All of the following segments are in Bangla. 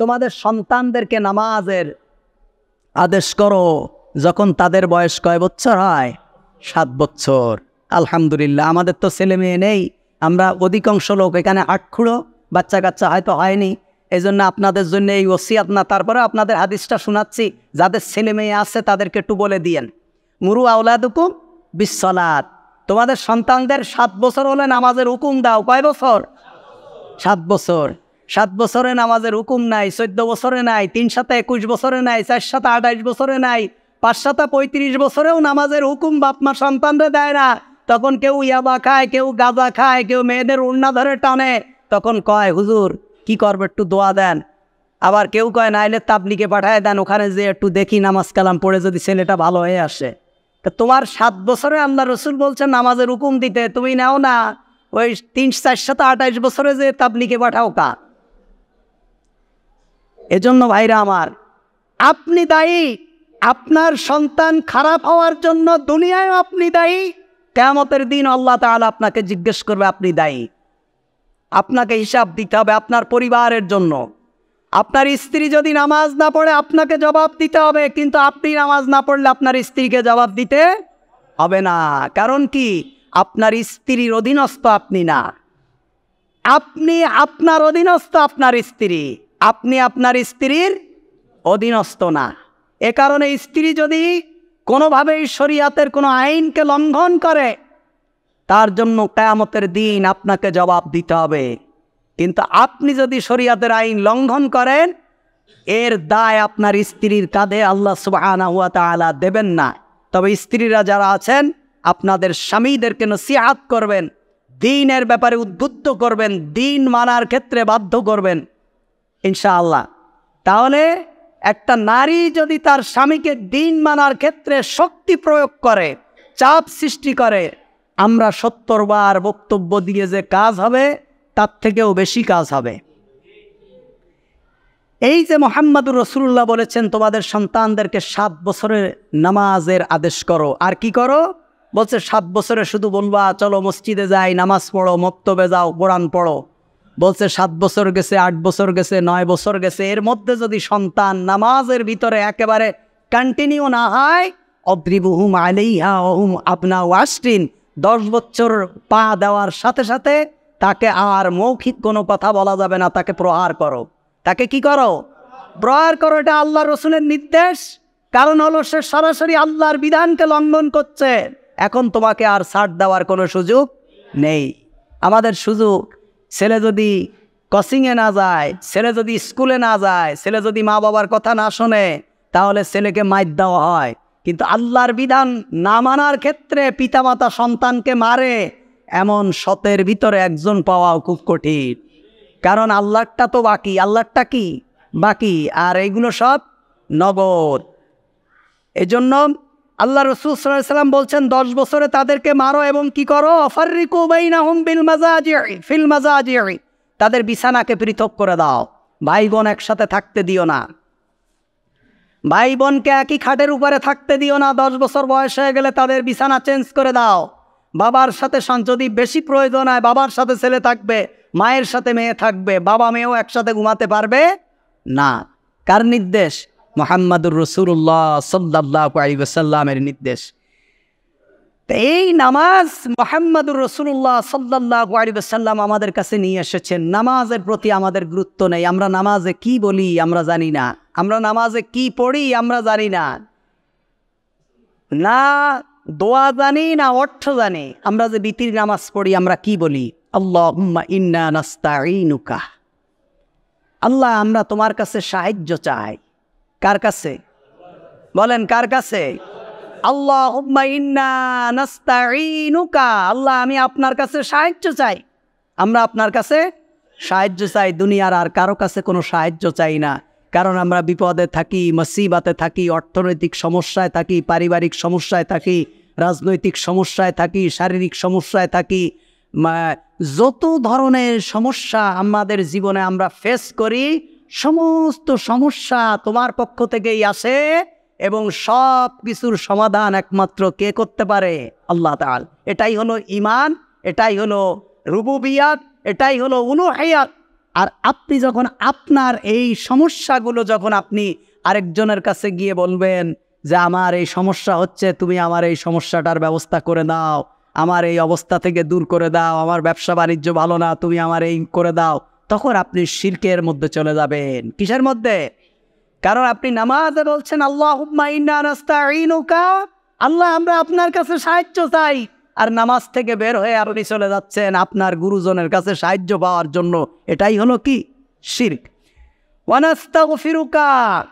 তোমাদের সন্তানদেরকে নামাজের আদেশ করো, যখন তাদের বয়স কয় বছর হয়? সাত বছর। আলহামদুলিল্লাহ, আমাদের তো ছেলে মেয়ে নেই। আমরা অধিকাংশ লোক এখানে আটখুড়ো বাচ্চা কাচ্চা হয়তো হয়নি। এই জন্য আপনাদের জন্য এই ওসিয়াত না তারপরে আপনাদের হাদিসটা শোনাচ্ছি। যাদের ছেলে মেয়ে আছে, তাদেরকে একটু বলে দিয়েন। মুরু আউলাদুকুম বিশ্বলাত তোমাদের সন্তানদের সাত বছর হলে নামাজের হুকুম দাও। কয় বছর? সাত বছর। সাত বছরে নামাজের হুকুম নাই, চোদ্দ বছরে নাই, তিন সাথে একুশ বছরে নাই, চার সাথে আঠাইশ বছরে নাই, পাঁচ সাথে পঁয়ত্রিশ বছরেও নামাজের হুকুম বাপমা সন্তানরে দেয় না। তখন কেউ ইয়াবা খায়, কেউ গাঁজা খায়, কেউ মেয়েদের উন্না ধরে টানে। তখন কয়, হুজুর, কি করবে, একটু দোয়া দেন। আবার কেউ কয়, নাইলে তাবলিকে পাঠায় দেন, ওখানে যে একটু দেখি নামাজ কালাম পড়ে যদি ছেলেটা ভালো হয়ে আসে। তা তোমার সাত বছরে আল্লাহ রসুল বলছেন, নামাজের হুকুম দিতে, তুমি নাও না। ওই তিন, চার সাথে আঠাইশ বছরে যে তাবলিকে পাঠাও কা? এজন্য ভাইরা আমার, আপনি দায়ী, আপনার সন্তান খারাপ হওয়ার জন্য দুনিয়ায় আপনি দায়ী কেমতের দিন আল্লাহ তাআলা আপনাকে জিজ্ঞেস করবে, আপনি দায়ী। আপনাকে হিসাব দিতে হবে আপনার পরিবারের জন্য। আপনার স্ত্রী যদি নামাজ না পড়ে, আপনাকে জবাব দিতে হবে, কিন্তু আপনি নামাজ না পড়লে আপনার স্ত্রীকে জবাব দিতে হবে না। কারণ কি? আপনার স্ত্রীর অধীনস্থ আপনি না। আপনি, আপনার অধীনস্থ আপনার স্ত্রী। আপনি আপনার স্ত্রীর অধীনস্থ না। এ কারণে স্ত্রী যদি কোনোভাবেই শরিয়াতের কোনো আইনকে লঙ্ঘন করে, তার জন্য কেয়ামতের দিন আপনাকে জবাব দিতে হবে। কিন্তু আপনি যদি শরিয়াতের আইন লঙ্ঘন করেন, এর দায় আপনার স্ত্রীর কাঁধে আল্লাহ তালা দেবেন না। তবে স্ত্রীরা যারা আছেন, আপনাদের স্বামীদেরকে নসিহাত করবেন, দিনের ব্যাপারে উদ্বুদ্ধ করবেন, দিন মানার ক্ষেত্রে বাধ্য করবেন। ইনশাআল্লাহ। তাহলে একটা নারী যদি তার স্বামীকে দিন মানার ক্ষেত্রে শক্তি প্রয়োগ করে, চাপ সৃষ্টি করে, আমরা সত্তর বার বক্তব্য দিয়ে যে কাজ হবে, তার থেকেও বেশি কাজ হবে। এই যে মোহাম্মদুর রসুল্লাহ বলেছেন, তোমাদের সন্তানদেরকে সাত বছরের নামাজের আদেশ করো। আর কি করো? বলছে, সাত বছরে শুধু বলবা, চলো মসজিদে যাই, নামাজ পড়ো, মক্তবে যাও, কোরআন পড়ো। বলছে, সাত বছর গেছে, আট বছর গেছে, নয় বছর গেছে। এর মধ্যে যদি সন্তান নামাজের ভিতরে একেবারে কন্টিনিউ না হয়, অদ্রিবুহুম আলিহা ওহুম আপনা ওয়াস্টিন দশ বছর পা দেওয়ার সাথে সাথে তাকে আর মৌখিক কোনো কথা বলা যাবে না, তাকে প্রহার করো। তাকে কি করো? প্রহার করো, এটা আল্লাহ রসুলের নির্দেশ। কারণ হলো সে সরাসরি আল্লাহর বিধানকে লঙ্ঘন করছে। এখন তোমাকে আর ছাড় দেওয়ার কোনো সুযোগ নেই। আমাদের সুযোগ ছেলে যদি কোচিংয়ে না যায়, ছেলে যদি স্কুলে না যায়, ছেলে যদি মা বাবার কথা না শোনে, তাহলে ছেলেকে মাইর দেওয়া হয়। কিন্তু আল্লাহর বিধান না মানার ক্ষেত্রে পিতামাতা সন্তানকে মারে, এমন সতের ভিতরে একজন পাওয়াও খুব কঠিন। কারণ আল্লাহটা তো বাকি, আল্লাহটা কি? বাকি, আর এইগুলো সব নগদ। এজন্য আল্লাহ রসুল সাল্লাম বলছেন, দশ বছরে তাদেরকে মারো এবং কি করো? ফিল মাজাজি তাদের বিছানাকে পৃথক করে দাও। ভাই বোন একসাথে থাকতে দিও না। ভাই বোনকে একই খাটের উপরে থাকতে দিও না। দশ বছর বয়স হয়ে গেলে তাদের বিছানা চেঞ্জ করে দাও। বাবার সাথে যদি বেশি প্রয়োজন হয়, বাবার সাথে ছেলে থাকবে, মায়ের সাথে মেয়ে থাকবে বাবা মেয়েও একসাথে ঘুমাতে পারবে না। কার নির্দেশ? মোহাম্মদুর রসুল্লাহ সাল্লাহ আলিবাসাল্লামের নির্দেশ। এই নামাজ মোহাম্মদুর রসুল্লাহ সাল্লাহ আলিবাসাল্লাম আমাদের কাছে নিয়ে এসেছেন। নামাজের প্রতি আমাদের গুরুত্ব নেই। আমরা নামাজে কি বলি, আমরা জানি না। আমরা নামাজে কি পড়ি, আমরা জানি না। না দোয়া জানি, না অর্থ জানি। আমরা যে বিতির নামাজ পড়ি, আমরা কি বলি? আল্লাহ আল্লাহ আমরা তোমার কাছে সাহায্য চাই। কার কাছে? বলেন, কার কাছে? আল্লাহ আল্লাহ, আমি আপনার কাছে সাহায্য চাই। আমরা আপনার কাছে সাহায্য চাই, দুনিয়ার আর কারও কাছে কোনো সাহায্য চাই না। কারণ আমরা বিপদে থাকি, মসিবাতে থাকি, অর্থনৈতিক সমস্যায় থাকি, পারিবারিক সমস্যায় থাকি, রাজনৈতিক সমস্যায় থাকি, শারীরিক সমস্যায় থাকি। যত ধরনের সমস্যা আমাদের জীবনে আমরা ফেস করি সমস্ত সমস্যা তোমার পক্ষ থেকেই আসে এবং সব কিছুর সমাধান একমাত্র কে করতে পারে? আল্লাহ তাল এটাই হলো ইমান এটাই হলো রুবুবিয়াত, এটাই হলো উনুহায়াত আর আপনি যখন আপনার এই সমস্যাগুলো যখন আপনি আরেকজনের কাছে গিয়ে বলবেন যে, আমার এই সমস্যা হচ্ছে, তুমি আমার এই সমস্যাটার ব্যবস্থা করে দাও। আমার এই অবস্থা থেকে দূর করে দাও। আমার ব্যবসা বাণিজ্য ভালো না, তুমি আমার এই করে দাও। তখন আপনি শির্কের মধ্যে চলে যাবেন। কিসের মধ্যে? কারণ আপনি নামাজে বলছেন আল্লাহ আল্লাহ, আমরা আপনার কাছে সাহায্য চাই। আর নামাজ থেকে বের হয়ে আপনি চলে যাচ্ছেন আপনার গুরুজনের কাছে সাহায্য পাওয়ার জন্য। এটাই হলো কি? শির্ক। ওয়ানাস্তা ফিরুকা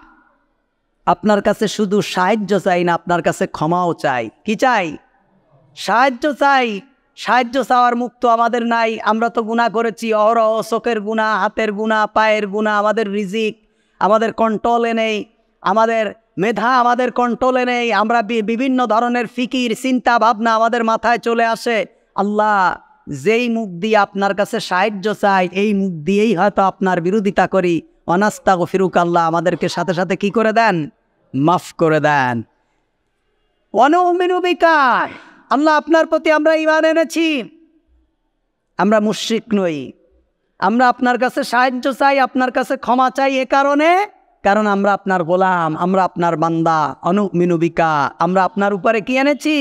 আপনার কাছে শুধু সাহায্য চাই না, আপনার কাছে ক্ষমাও চাই। কি চাই? সাহায্য চাই। সাহায্য চাওয়ার মুক্ত আমাদের নাই। আমরা তো গুণা করেছি। অহরহ চোখের গুণা হাতের গুণা পায়ের গুণা আমাদের রিজিক, আমাদের কন্ট্রোলে নেই। আমাদের মেধা আমাদের কন্ট্রোলে নেই। আমরা বিভিন্ন ধরনের ফিকির, চিন্তা, ভাবনা আমাদের মাথায় চলে আসে। আল্লাহ যেই মুখ দিয়ে আপনার কাছে সাহায্য চাই এই মুখ দিয়েই হয়তো আপনার বিরোধিতা করি। অনাস্তা ফিরুক আল্লাহ আমাদেরকে সাথে সাথে কি করে দেন? মাফ করে দেন। অনুমিনুবিকার আল্লাহ আপনার প্রতি আমরা ইমান এনেছি। আমরা মুশ্রিক নই। আমরা আপনার কাছে সাহায্য চাই, আপনার কাছে ক্ষমা চাই এ কারণে, কারণ আমরা আপনার গোলাম, আমরা আপনার বান্দা অনুমিনুবিকা আমরা আপনার উপরে কি এনেছি?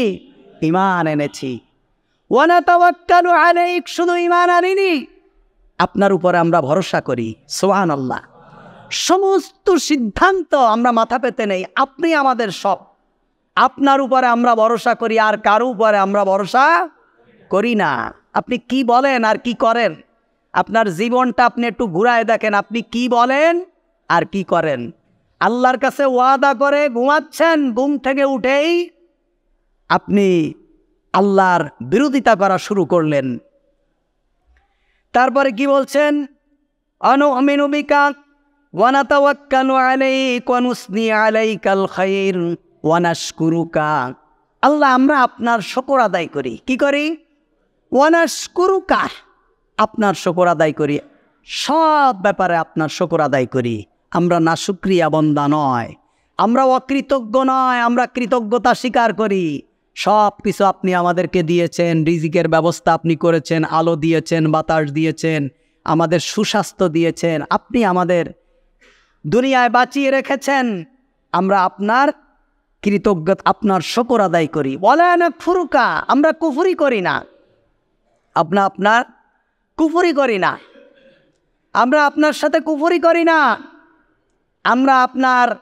ইমান এনেছি। শুধু ইমান আনিনি, আপনার উপরে আমরা ভরসা করি সোহান আল্লাহ সমস্ত সিদ্ধান্ত আমরা মাথা পেতে নেই, আপনি আমাদের সব। আপনার উপরে আমরা ভরসা করি, আর কারও উপরে আমরা ভরসা করি না। আপনি কি বলেন আর কি করেন? আপনার জীবনটা আপনি একটু ঘুরায় দেখেন, আপনি কি বলেন আর কি করেন? আল্লাহর কাছে ওয়াদা করে ঘুমাচ্ছেন, ঘুম থেকে উঠেই আপনি আল্লাহর বিরোধিতা করা শুরু করলেন। তারপরে কি বলছেন? অনু অমিনুবিকা ওয়ানাতাওয়াক্কালু আলাইক নুসনি আলাইকাল খায়র ওয়া নাশকুরুকা আল্লাহ, আমরা আপনার শকর আদায় করি। কি করি? ওয়া নাশকুরুকা আপনার শকর আদায় করি। সব ব্যাপারে আপনার শকর আদায় করি। আমরা না সুক্রিয়া বন্দা নয়। আমরা অকৃতজ্ঞ নয়, আমরা কৃতজ্ঞতা স্বীকার করি। সব কিছু আপনি আমাদেরকে দিয়েছেন, রিজিকের ব্যবস্থা আপনি করেছেন, আলো দিয়েছেন, বাতাস দিয়েছেন, আমাদের সুস্বাস্থ্য দিয়েছেন। আপনি আমাদের দুনিয়ায় বাঁচিয়ে রেখেছেন। আমরা আপনার কৃতজ্ঞ আপনার শকর আদায় করি। বলেন ফুরুকা আমরা কুফুরি করি না। আপনা আপনার কুফুরি করি না। আমরা আপনার সাথে কুফুরি করি না। আমরা আপনার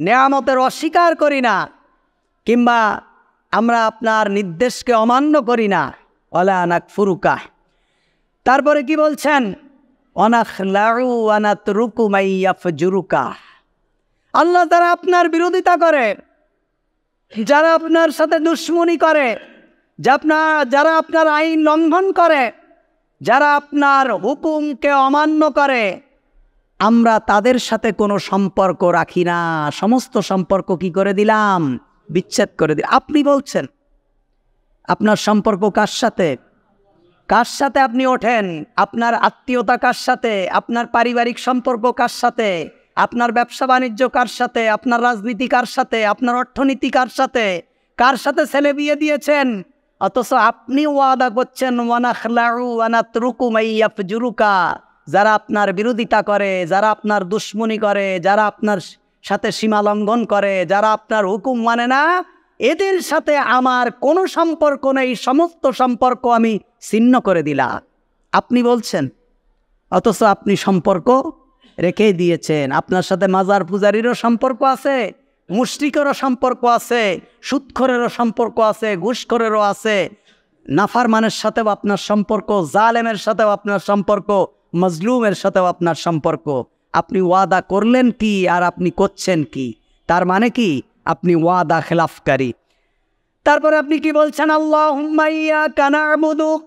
নেয়ামতের অস্বীকার করি না। কিংবা আমরা আপনার নির্দেশকে অমান্য করি না। অলানাক ফুরুকা তারপরে কি বলছেন? অনাখ লাউ আনাত রুকু মাইয়াফ জুরুকা আল্লাহ তারা আপনার বিরোধিতা করে। যারা আপনার সাথে দুশ্মনী করে আপনার যারা আপনার আইন লঙ্ঘন করে, যারা আপনার হুকুমকে অমান্য করে, আমরা তাদের সাথে কোনো সম্পর্ক রাখি না। সমস্ত সম্পর্ক কি করে দিলাম? বিচ্ছেদ করে দিলাম আপনি বলছেন, আপনার সম্পর্ক কার সাথে? কার সাথে আপনি ওঠেন? আপনার আত্মীয়তা কার সাথে? আপনার পারিবারিক সম্পর্ক কার সাথে? আপনার ব্যবসা বাণিজ্য কার সাথে? আপনার রাজনীতি কার সাথে? আপনার অর্থনীতি কার সাথে? কার সাথে ছেলে বিয়ে দিয়েছেন? অথচ আপনি ওয়াদা করছেন জুরুকা যারা আপনার বিরোধিতা করে, যারা আপনার দুশ্মনী করে, যারা আপনার সাথে সীমা লঙ্ঘন করে, যারা আপনার হুকুম মানে না, এদের সাথে আমার কোনো সম্পর্ক নেই, সমস্ত সম্পর্ক আমি ছিন্ন করে দিলাম। আপনি বলছেন, অথচ আপনি সম্পর্ক রেখে দিয়েছেন। আপনার সাথে মাজার পূজারীরও সম্পর্ক আছে, মুশ্রিকেরও সম্পর্ক আছে, সুৎখরেরও সম্পর্ক আছে, ঘুষখরেরও আছে। নাফারমানের সাথেও আপনার সম্পর্ক, জালেমের সাথেও আপনার সম্পর্ক, মজলুমের সাথেও আপনার সম্পর্ক। আপনি ওয়াদা করলেন কি আর আপনি করছেন কি? তার মানে কি? আপনি ওয়াদা খেলাফকারী। তারপরে আপনি কি বলছেন? আল্লাহ কানা কানাবুদু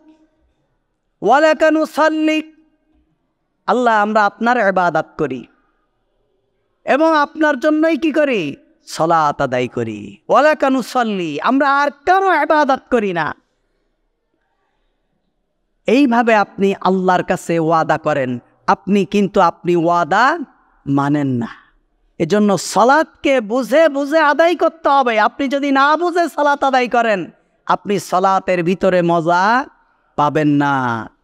ওয়ালা কানু সাল্লিক আল্লাহ আমরা আপনার এবাদাত করি। এবং আপনার জন্যই কি করি? সলাত আদায় করি। ওলা কানু সল্লি আমরা আর কারও এবাদাত করি না। এইভাবে আপনি আল্লাহর কাছে ওয়াদা করেন। আপনি কিন্তু আপনি ওয়াদা মানেন না। এজন্য সলাৎকে বুঝে বুঝে আদায় করতে হবে। আপনি যদি না বুঝে সলাৎ আদায় করেন, আপনি সলাতের ভিতরে মজা পাবেন না।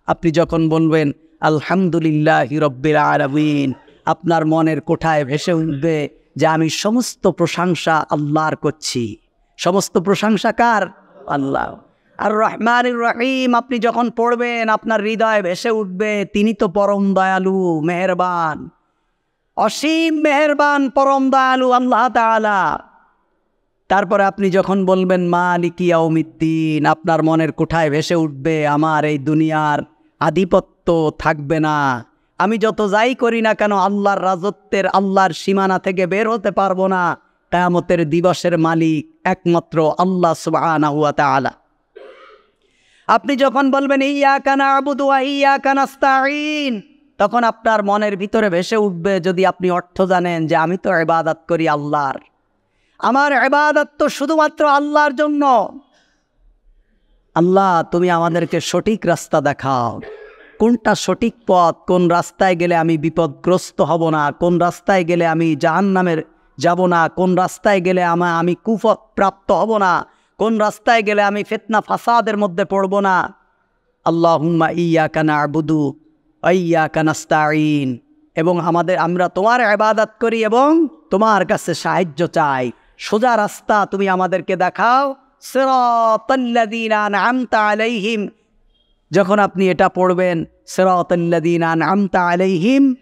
আপনি যখন বলবেন আলহামদুলিল্লাহ রব্বিল আলমিন। আপনার মনের কোঠায় ভেসে উঠবে যে আমি সমস্ত প্রশংসা আল্লাহর করছি। সমস্ত প্রশংসা কার? আল্লাহ। আর রহমান রহিম, আপনি যখন পড়বেন, আপনার হৃদয় ভেসে উঠবে, তিনি তো পরম দয়ালু, মেহেরবান। অসীম মেহেরবান, পরম দয়ালু আল্লাহ তাআলা। তারপরে আপনি যখন বলবেন, মালিক ইয়াউমিদ্দিন, আপনার মনের কোঠায় ভেসে উঠবে আমার এই দুনিয়ার আধিপত্য থাকবে না। আমি যত যাই করি না কেন আল্লাহর রাজত্বের আল্লাহর সীমানা থেকে বের হতে পারব না। কেয়ামতের দিবসের মালিক একমাত্র আল্লাহ সুবহানাহু ওয়া তাআলা। আপনি যখন বলবেন ইয়া কানা আবুদু ইয়া কানাস্তাইন তখন আপনার মনের ভিতরে ভেসে উঠবে, যদি আপনি অর্থ জানেন যে আমি তো ইবাদত করি আল্লাহর। আমার ইবাদত তো শুধুমাত্র আল্লাহর জন্য। আল্লাহ, তুমি আমাদেরকে সঠিক রাস্তা দেখাও। কোনটা সঠিক পথ, কোন রাস্তায় গেলে আমি বিপদগ্রস্ত হব না, কোন রাস্তায় গেলে আমি জাহান্নামের যাব না, কোন রাস্তায় গেলে আমা আমি কুফত প্রাপ্ত হব না, কোন রাস্তায় গেলে আমি ফেতনা ফাসাদের মধ্যে পড়ব না। আল্লাহ হুম্মা ইয়া কানা আবুদু ইয়া কানাস্তাইন এবং আমাদের, আমরা তোমার ইবাদত করি এবং তোমার কাছে সাহায্য চাই। সোজা রাস্তা তুমি আমাদেরকে দেখাও। সিরাতাল্লাযীনা আনআমতা আলাইহিম। যখন আপনি এটা পড়বেন সিরাতাল্লাযীনা আনআমতা আলাইহিম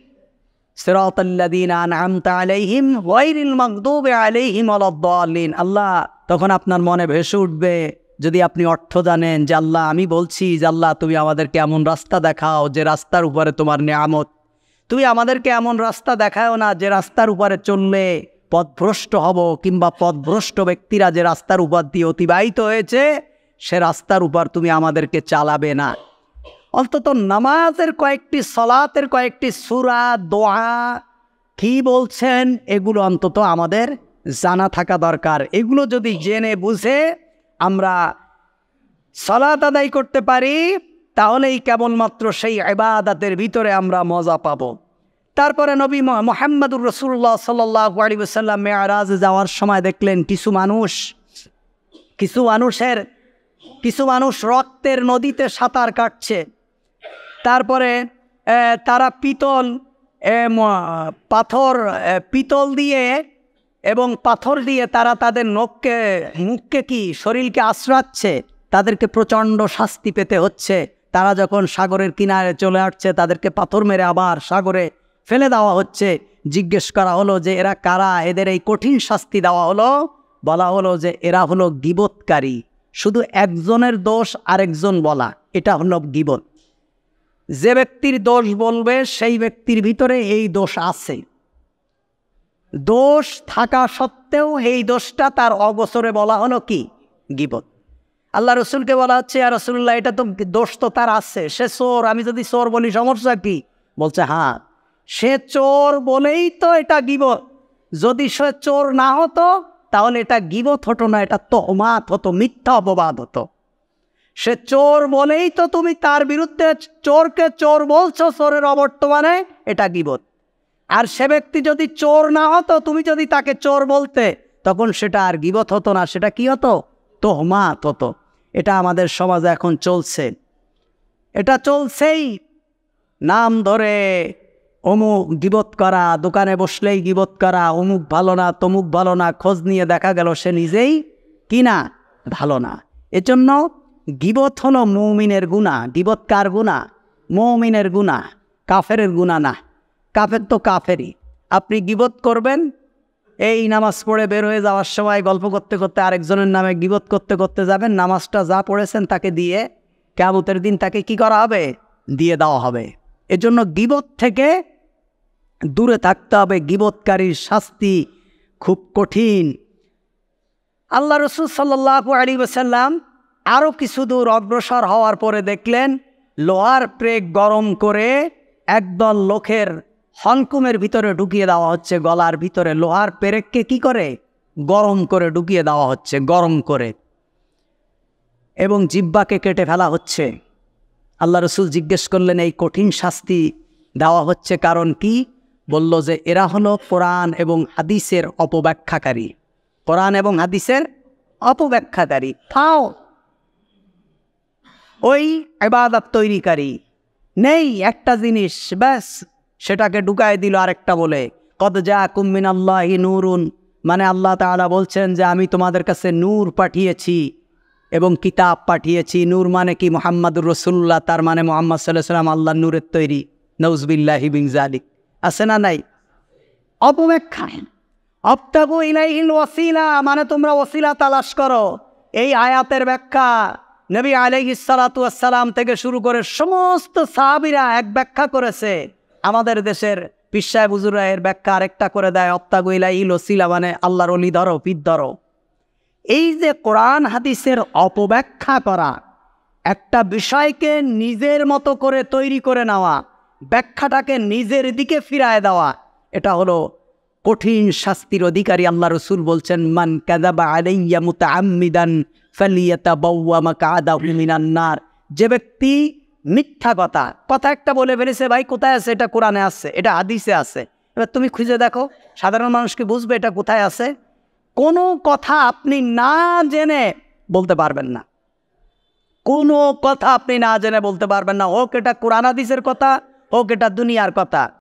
সিরাতাল্লাযীনা আনআমতা আলাইহিম, গায়রিল মাগদুবি আলাইহিম ওয়ালাদ-দাল্লিন আল্লাহ, তখন আপনার মনে ভেসে উঠবে, যদি আপনি অর্থ জানেন যে আল্লাহ, আমি বলছি যে আল্লাহ, তুমি আমাদেরকে এমন রাস্তা দেখাও যে রাস্তার উপরে তোমার নিয়ামত। তুমি আমাদেরকে এমন রাস্তা দেখাও না যে রাস্তার উপরে চললে পথভ্রষ্ট হব কিংবা পথভ্রষ্ট ব্যক্তিরা যে রাস্তার উপর দিয়ে অতিবাহিত হয়েছে, সে রাস্তার উপর তুমি আমাদেরকে চালাবে না। অন্তত নামাজের কয়েকটি, সলাতের কয়েকটি সুরা, দোয়া, কি বলছেন, এগুলো অন্তত আমাদের জানা থাকা দরকার। এগুলো যদি জেনে বুঝে আমরা সলাত আদায় করতে পারি, তাহলেই কেবলমাত্র সেই ইবাদাতের ভিতরে আমরা মজা পাব। তারপরে নবী মোহাম্মদুর রসুল্লাহ সাল্লাহ আলী সাল্লাম মেয়ারাজে যাওয়ার সময় দেখলেন কিছু মানুষ, কিছু মানুষের, কিছু মানুষ রক্তের নদীতে সাঁতার কাটছে। তারপরে তারা পিতল পাথর পিতল দিয়ে এবং পাথর দিয়ে তারা তাদের নখকে, মুখকে কি, শরীরকে আশ্রাচ্ছে, তাদেরকে প্রচণ্ড শাস্তি পেতে হচ্ছে। তারা যখন সাগরের কিনারে চলে আসছে, তাদেরকে পাথর মেরে আবার সাগরে ফেলে দেওয়া হচ্ছে। জিজ্ঞেস করা হলো যে, এরা কারা? এদের এই কঠিন শাস্তি দেওয়া হলো? বলা হলো যে, এরা হলো গিবৎকারী। শুধু একজনের দোষ আরেকজন বলা। এটা হলো গিবত যে ব্যক্তির দোষ বলবে, সেই ব্যক্তির ভিতরে এই দোষ আছে। দোষ থাকা সত্ত্বেও এই দোষটা তার অগোচরে বলা হলো কি? গিবত আল্লাহ রসুলকে বলা হচ্ছে আর রসুল্লাহ এটা তো দোষ তো তার আছে। সে চোর। আমি যদি চোর বলি, সমস্যা কি? বলছে হ্যাঁ সে চোর বলেই তো এটা গিবত। যদি সে চোর না হতো, তাহলে এটা গিবত হতো না, এটা তহমাত হতো, মিথ্যা অপবাদ হতো। সে চোর বলেই তো তুমি তার বিরুদ্ধে চোরকে চোর বলছো, চোরের অবর্তমানে, এটা গিবত। আর সে ব্যক্তি যদি চোর না হতো, তুমি যদি তাকে চোর বলতে, তখন সেটা আর গিবত হতো না, সেটা কি হতো? তোহমাত হতো। এটা আমাদের সমাজে এখন চলছে। এটা চলছেই। নাম ধরে অমুক গিবত করা, দোকানে বসলেই গিবত করা, অমুক ভালো না, তমুক ভালো না, খোঁজ নিয়ে দেখা গেল সে নিজেই কি না ভালো না। এজন্য গিবত হলো মৌমিনের গুণা গিবত কার গুণা মৌমিনের গুণা কাফের গুণা না। কাফের তো কাফেরই। আপনি গিবত করবেন, এই নামাজ পড়ে বের হয়ে যাওয়ার সময় গল্প করতে করতে আরেকজনের নামে গিবত করতে করতে যাবেন, নামাজটা যা পড়েছেন তাকে দিয়ে কেমতের দিন তাকে কি করা হবে? দিয়ে দেওয়া হবে। এজন্য গিবত থেকে দূরে থাকতে হবে গিবতকারীর শাস্তি খুব কঠিন। আল্লাহ রসুল সাল্লাহ আলী ওসাল্লাম আরও কিছু দূর অগ্রসর হওয়ার পরে দেখলেন, লোহার প্রেক গরম করে একদল লোকের হলকুমের ভিতরে ঢুকিয়ে দেওয়া হচ্ছে। গলার ভিতরে লোহার পেরেককে কি করে? গরম করে ঢুকিয়ে দেওয়া হচ্ছে, গরম করে। এবং জিব্বাকে কেটে ফেলা হচ্ছে। আল্লাহ রসুল জিজ্ঞেস করলেন, এই কঠিন শাস্তি দেওয়া হচ্ছে কারণ কি? বলল যে, এরা হলো কোরআন এবং হাদিসের অপব্যাখ্যাকারী। কোরআন এবং হাদিসের অপব্যাখ্যাকারী। ফাও ওই এবাদত তৈরিকারী। নেই একটা জিনিস, ব্যাস। সেটাকে ঢুকায় দিল আরেকটা বলে, কদ যা কুম্মিন আল্লাহ নুরুন। মানে আল্লাহ তাআলা বলছেন যে, আমি তোমাদের কাছে নূর পাঠিয়েছি এবং কিতাব পাঠিয়েছি। নূর মানে কি? মোহাম্মদুর রসুল্লাহ তার মানে মোহাম্মদ সাল্লাহ সাল্লাম আল্লাহ নূরের তৈরি। নৌজবিল্লাহি বিন জালিক আছে না নাই? অপব্যাখ্যা অপ্তাবু ইলাইহিল ওয়াসিলা মানে তোমরা ওসিলা তালাশ করো। এই আয়াতের ব্যাখ্যা নবী আলাইহিস সালাতু আসসালাম থেকে শুরু করে সমস্ত সাহাবীরা এক ব্যাখ্যা করেছে। আমাদের দেশের পিসায় বুজুরা এর ব্যাখ্যা আরেকটা করে দেয়, অপ্তাগু ইলাইহিল ওসিলা মানে আল্লাহর অলি ধরো, পীর ধরো। এই যে কোরআন হাদিসের অপব্যাখ্যা করা, একটা বিষয়কে নিজের মতো করে তৈরি করে নেওয়া ব্যাখ্যাটাকে নিজের দিকে ফিরায় দেওয়া। এটা হলো কঠিন শাস্তির অধিকারী আল্লাহ রসুল বলছেন, মান কাদাবা নার। যে ব্যক্তি মিথ্যা কথা কথা একটা বলে ফেলেছে, ভাই, কোথায় আছে? এটা কোরআনে আছে, এটা হাদিসে আছে। এবার তুমি খুঁজে দেখো, সাধারণ মানুষকে বুঝবে এটা কোথায় আছে? কোনো কথা আপনি না জেনে বলতে পারবেন না। কোনো কথা আপনি না জেনে বলতে পারবেন না। হোক, এটা কোরআন, হাদিসের কথা হোক এটা দুনিয়ার কথা।